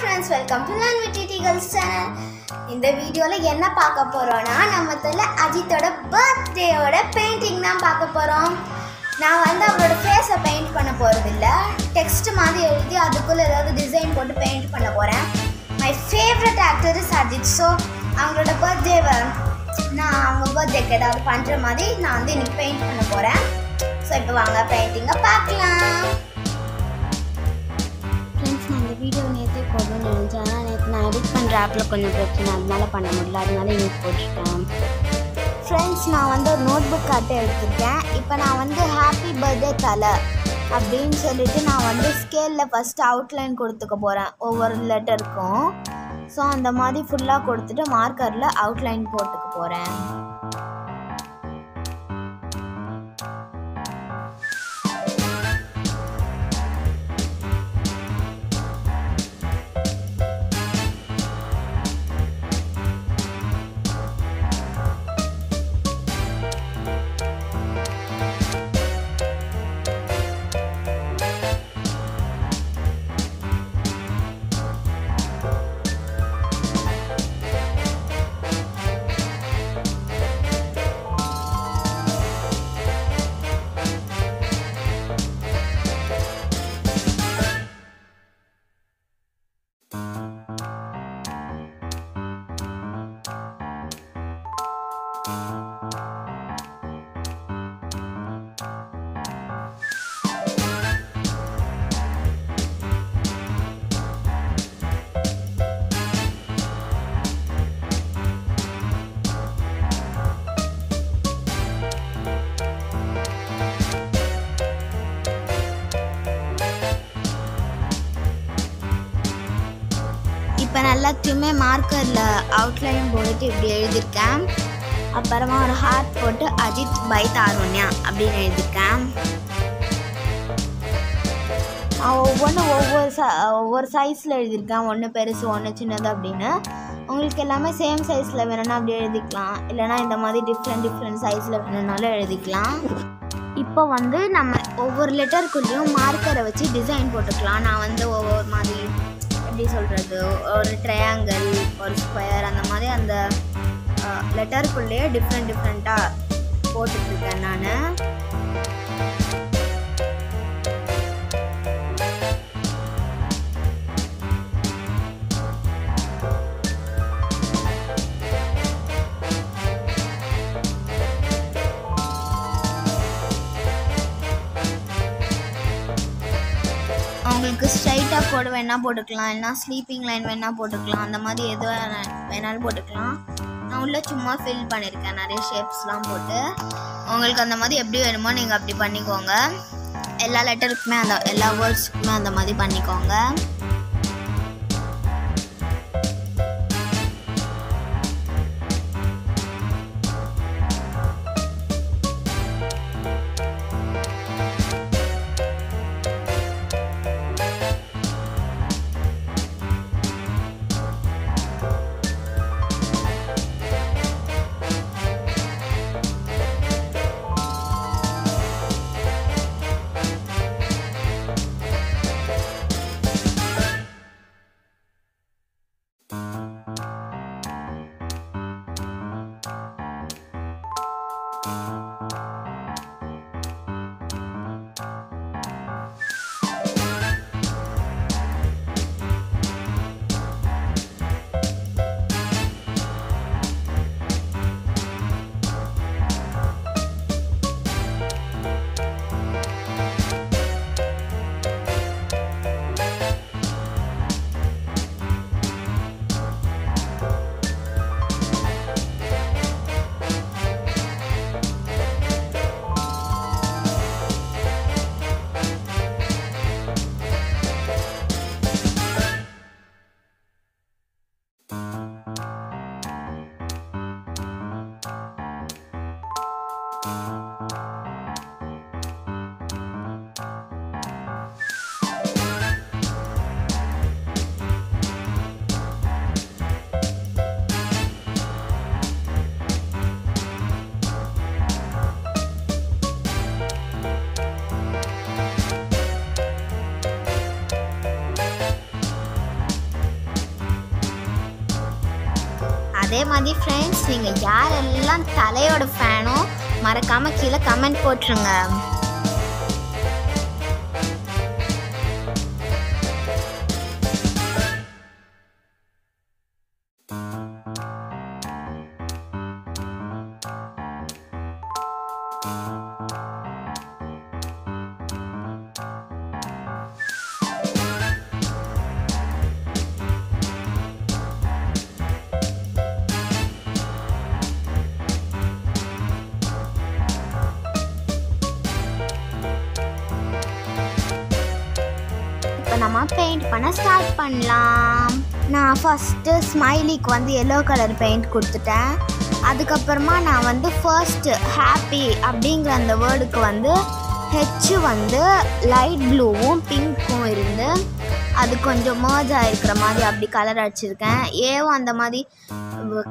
Friends welcome to நான் விட்டி டீகல்ஸ் channel இந்த வீடியோவில் என்ன பார்க்க போகிறோன்னா நம்ம தல அஜித்தோட பர்த்டேயோட பெயிண்டிங் தான் பார்க்க போகிறோம் நான் வந்து அவரோட ஃபேஸை பெயிண்ட் பண்ண போகிறதில்ல டெக்ஸ்ட் மாதிரி எழுதி அதுக்குள்ளே ஏதாவது டிசைன் போட்டு பெயிண்ட் பண்ண போகிறேன் my favourite actor is Ajith so அவங்களோட பர்த்டேவை நான் அவங்க பர்த்டேக்கு ஏதாவது பண்ணுற மாதிரி நான் வந்து இன்னைக்கு பெயிண்ட் பண்ண போகிறேன் ஸோ இப்போ வாங்க பெயிண்டிங்கை பார்க்கலாம். ஃப்ரெண்ட்ஸ் நான் இந்த வீடியோ போடணும்னு நினச்சேன். ஆனால் நேற்று நான் எடிட் பண்ணுற ஆப்பில் கொஞ்சம் பிரச்சனை. அதனால பண்ண முடியல. அதனால இன்னைக்கு போட்டுட்டேன். ஃப்ரெண்ட்ஸ் நான் வந்து ஒரு நோட் புக் காட்ட எடுத்துருக்கேன். இப்போ நான் வந்து ஹாப்பி பர்த்டே தலை அப்படின்னு சொல்லிட்டு நான் வந்து ஸ்கேலில் ஃபஸ்ட்டு அவுட்லைன் கொடுத்துக்க போகிறேன் ஒவ்வொரு லெட்டருக்கும் ஸோ அந்த மாதிரி ஃபுல்லாக கொடுத்துட்டு மார்க்கரில் அவுட்லைன் போட்டுக்க போகிறேன் எல்லாத்தையுமே மார்க்கரில் அவுட்லைன் போட்டு இப்படி எழுதியிருக்கேன். அப்புறமா ஒரு ஹார்ட் போட்டு அஜித் பை தாருண்யா அப்படின்னு எழுதியிருக்கேன். ஒவ்வொன்றும் ஒவ்வொரு ச ஒவ்வொரு சைஸில் எழுதியிருக்கேன். ஒன்று பெருசு ஒன்று சின்னது அப்படின்னு. உங்களுக்கு எல்லாமே சேம் சைஸில் வேணும்னா அப்படி எழுதிக்கலாம். இல்லைனா இந்த மாதிரி டிஃப்ரெண்ட் டிஃப்ரெண்ட் சைஸில் வேணும்னாலும் எழுதிக்கலாம். இப்போ வந்து நம்ம ஒவ்வொரு லெட்டருக்குள்ளேயும் மார்க்கரை வச்சு டிசைன் போட்டுக்கலாம். நான் வந்து ஒவ்வொரு மாதிரி எப்படி சொல்கிறது ஒரு ட்ரையாங்கிள் ஒரு ஸ்கொயர் அந்த மாதிரி அந்த லெட்டருக்குள்ளேயே டிஃப்ரெண்ட் டிஃப்ரெண்ட்டாக போட்டுட்ருக்கேன் நான். ஸ்ட்ரைட்டாக போட வேணால் போட்டுக்கலாம். இல்லைனா ஸ்லீப்பிங் லைன் வேணால் போட்டுக்கலாம். அந்த மாதிரி எது வேணாலும் போட்டுக்கலாம். நான் உள்ளே சும்மா ஃபில் பண்ணியிருக்கேன் நிறைய ஷேப்ஸ்லாம் போட்டு. உங்களுக்கு அந்த மாதிரி எப்படி வேணுமோ நீங்கள் அப்படி பண்ணிக்கோங்க. எல்லா லெட்டருக்குமே அந்த எல்லா வேர்ட்ஸுக்குமே அந்த மாதிரி பண்ணிக்கோங்க. அதே மாதிரி ஃப்ரெண்ட்ஸ் நீங்கள் யாரெல்லாம் தலையோட ஃபேனோ மறக்காமல் கீழே கமெண்ட் போட்டுருங்க. பண்ணலாம். நான் ஃபஸ்ட்டு ஸ்மைலிக்கு வந்து எல்லோ கலர் பெயிண்ட் கொடுத்துட்டேன். அதுக்கப்புறமா நான் வந்து ஃபர்ஸ்ட்டு ஹாப்பி அப்படிங்கிற அந்த வேர்டுக்கு வந்து ஹெச்சு வந்து லைட் ப்ளூவும் பிங்க்கும் இருந்து அது கொஞ்சம் merge ஆகிருக்கிற மாதிரி அப்படி கலர் அடிச்சிருக்கேன். ஏவும் அந்த மாதிரி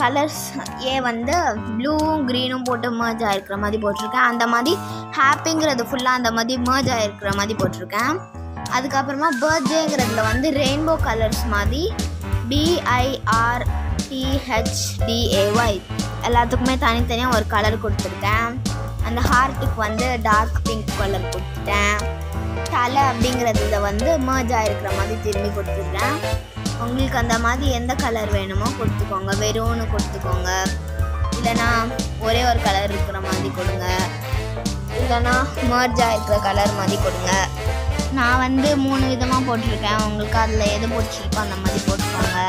கலர்ஸ் ஏ வந்து ப்ளூவும் க்ரீனும் போட்டு merge ஆகிருக்கிற மாதிரி போட்டிருக்கேன். அந்த மாதிரி ஹாப்பிங்கிறது ஃபுல்லாக அந்த மாதிரி merge ஆகிருக்கிற மாதிரி போட்டிருக்கேன். அதுக்கப்புறமா பர்த்டேங்கிறதுல வந்து ரெயின்போ கலர்ஸ் மாதிரி B I R T H D A Y எல்லாத்துக்குமே தனித்தனியாக ஒரு கலர் கொடுத்துருக்கேன். அந்த ஹார்ட்டுக்கு வந்து டார்க் பிங்க் கலர் கொடுத்துட்டேன். தலை அப்படிங்கிறதுல வந்து merge ஆகிருக்கிற மாதிரி திரும்பி கொடுத்துருக்கேன். உங்களுக்கு அந்த மாதிரி எந்த கலர் வேணுமோ கொடுத்துக்கோங்க. வெறும்னு கொடுத்துக்கோங்க. இல்லைனா ஒரே ஒரு கலர் இருக்கிற மாதிரி கொடுங்க. இல்லைனா merge ஆகிருக்கிற கலர் மாதிரி கொடுங்க. நான் வந்து மூணு விதமாக போட்டிருக்கேன். உங்களுக்கு அதில் எது பிடிச்சிருக்கோ அந்த மாதிரி போட்டுக்கோங்க.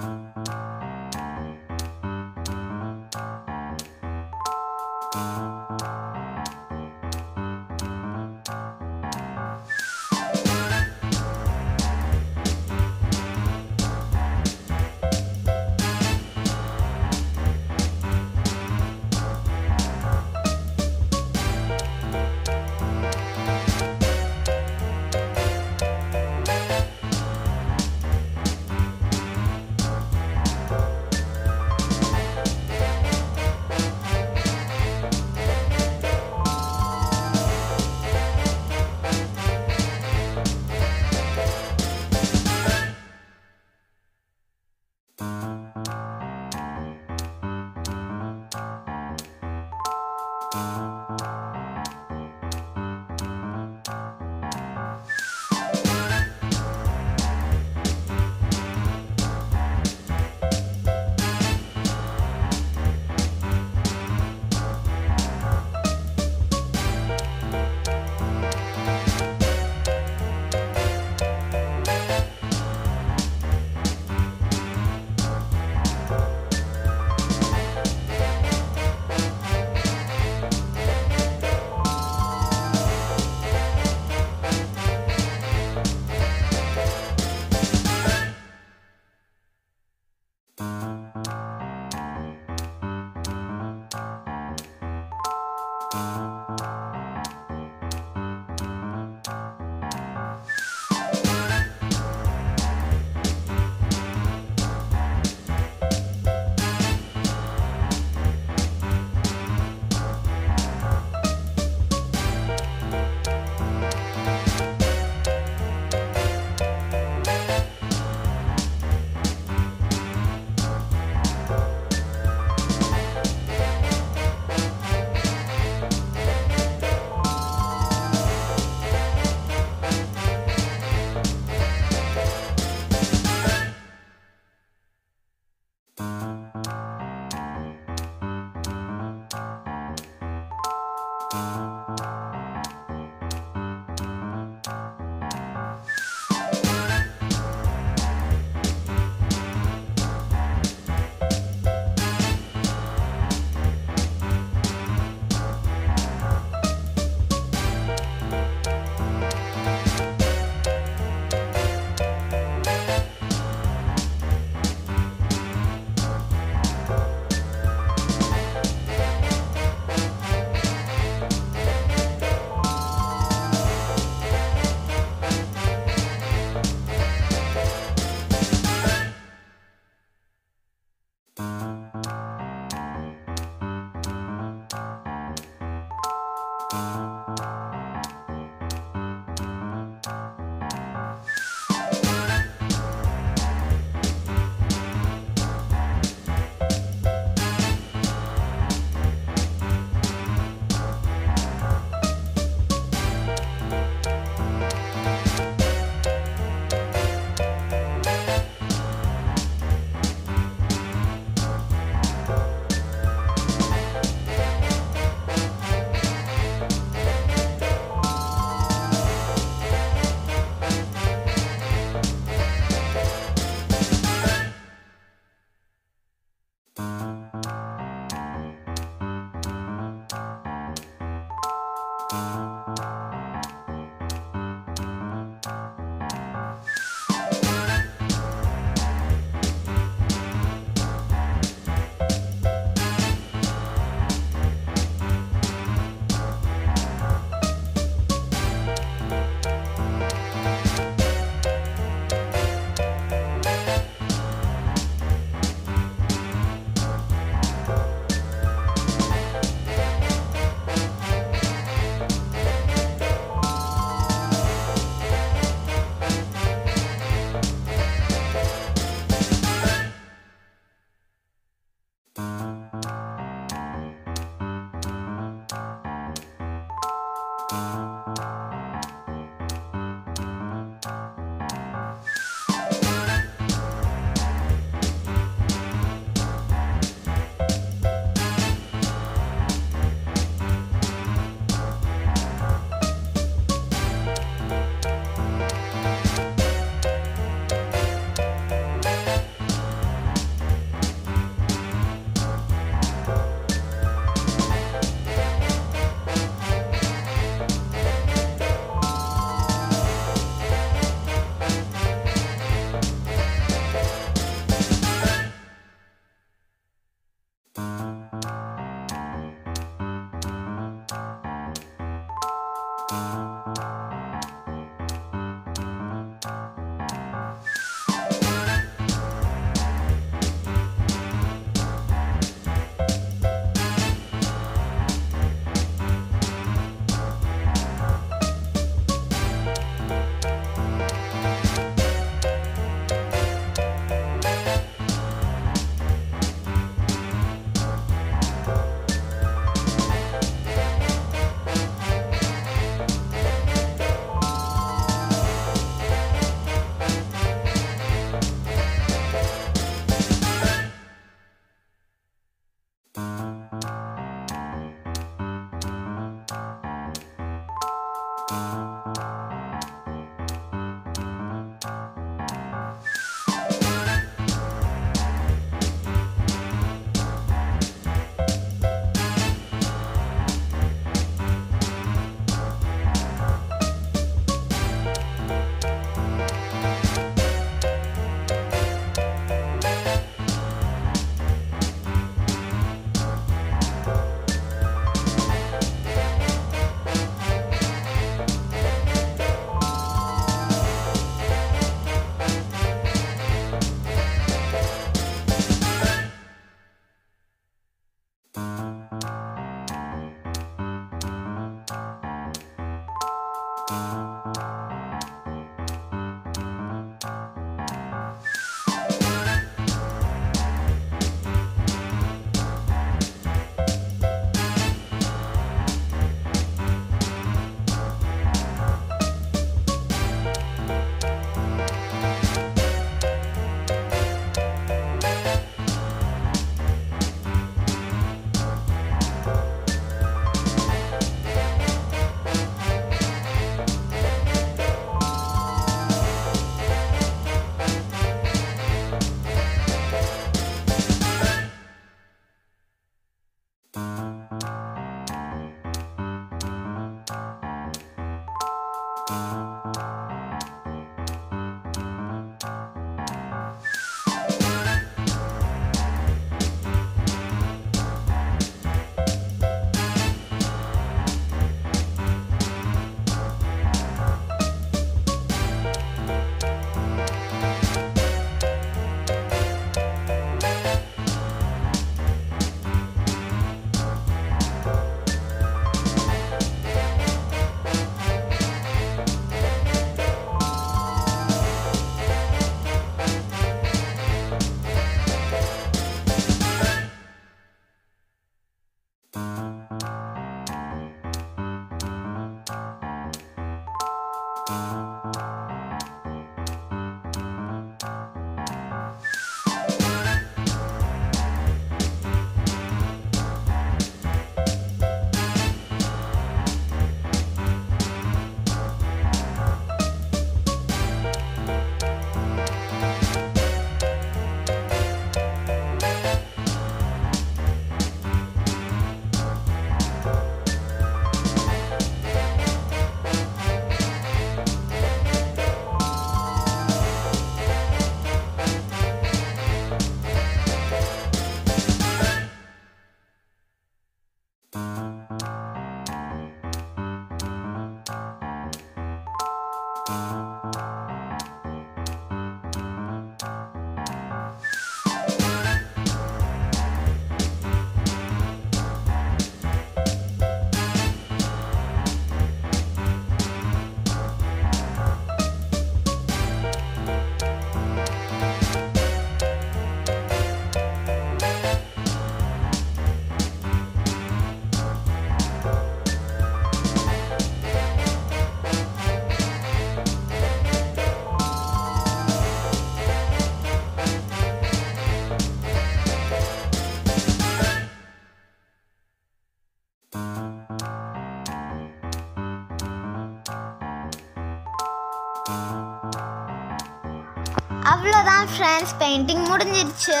அவ்வளோதான் ஃப்ரெண்ட்ஸ் பெயிண்டிங் முடிஞ்சிருச்சு.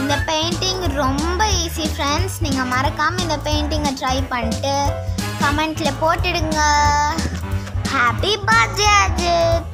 இந்த பெயிண்டிங் ரொம்ப ஈஸி ஃப்ரெண்ட்ஸ் நீங்கள் மறக்காமல் இந்த பெயிண்டிங்கை ட்ரை பண்ணிட்டு கமெண்ட்டில் போட்டுடுங்க. Happy birthday Ajith